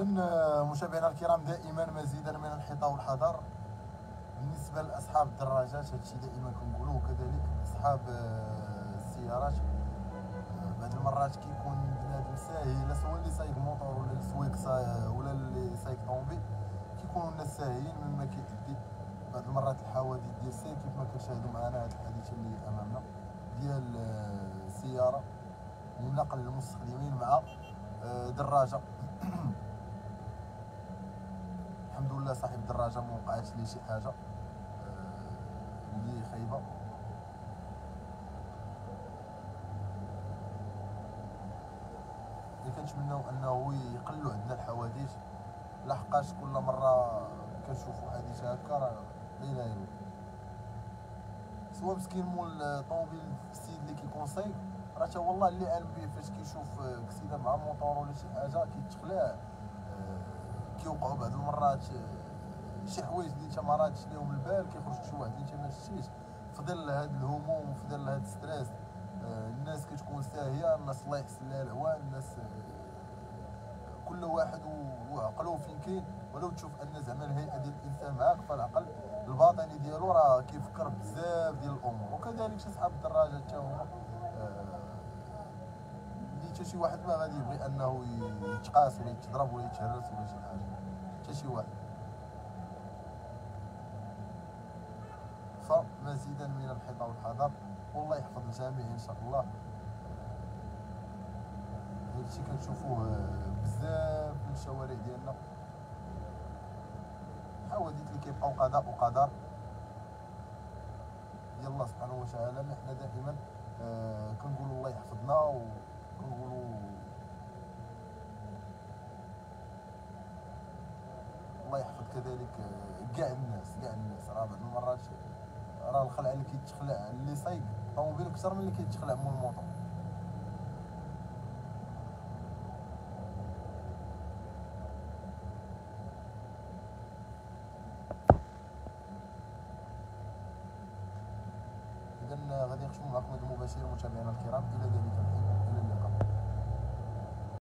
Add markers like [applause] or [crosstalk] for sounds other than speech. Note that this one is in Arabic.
آه، مشاهدينا الكرام دائما مزيدا من الحيطة والحذر. بالنسبة لأصحاب الدراجات هادشي دائما كنقولوا وكذلك أصحاب آه، السيارات. آه، بعض المرات كيكون بنادم ساهل سواء اللي سايق موطور ولا السويق سا- ولا اللي سايق طوموبيل كيكونوا الناس ساهلين مما كيتدي بعض المرات الحوادث ديال السير كيف ما كنشاهدوا معنا هذا الحديث اللي أمامنا ديال آه، السياره لنقل المستخدمين مع آه، دراجة. [clears throat] صاحب الدراجة ما وقعتش ليه شي حاجة؟ آه، اللي خايبة. اللي كنتمناو أنه يقلوا عندنا الحوادث. لحقاش كل مرة كنشوفوا حادث هكا راه لا إله إلا الله. سوا مسكين مول الطوموبيل السيد اللي كيكون صايب راه تا والله اللي علم به فاش كيشوف آه، كسيدة مع موطور ولا شي حاجة كيتخلع آه، كيوقعوا بعض المرات آه، شي حوايج اللي انت ما رادش ليهم البال كيخرج شي واحد اللي انت ما شتيش في ظل هاد الهموم وفي ظل هاد ال stress آه، الناس كتكون ساهية الناس الله يحسن لها العوان الناس آه، كل واحد وعقله فين كاين. ولو تشوف أن زعما الهيئة ديال الإنسان معاك فالعقل الباطني ديالو راه كيفكر بزاف ديال الأمور. وكذلك شي صحاب الدراجات حتى هما شي واحد ما غادي يبغي أنه يتقاس ولا يتضرب ولا يتهرس ولا شي حاجة. حتى شي واحد. فمزيدا من الحيطة والحذر. والله يحفظ الجميع إن شاء الله. هادشي كنشوفوه بزاف من الشوارع ديالنا. حوادث اللي كيبقاو قضاء وقدر. ديال الله سبحانه وتعالى حنا دائما آه كنقولوا الله يحفظنا الله يحفظ كذلك كاع الناس كاع الناس. راه بعض المرات راه الخلع اللي كيتخلع اللي صايب طوموبيل أكثر من اللي كيتخلع مول الموطور اذا غادي نختم معكم هذا المباشر متابعينا الكرام. إلى ذلك الحين.